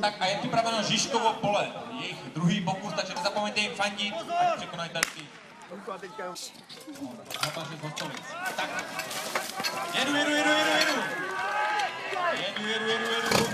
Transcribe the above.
Tak a je připraveno Žižkovo pole, jejich druhý pokus, takže nezapomeňte jim fandit ať a překonajte si. Tak, jedu, jedu, jedu, jedu, jedu. Jedu, jedu, jedu, jedu.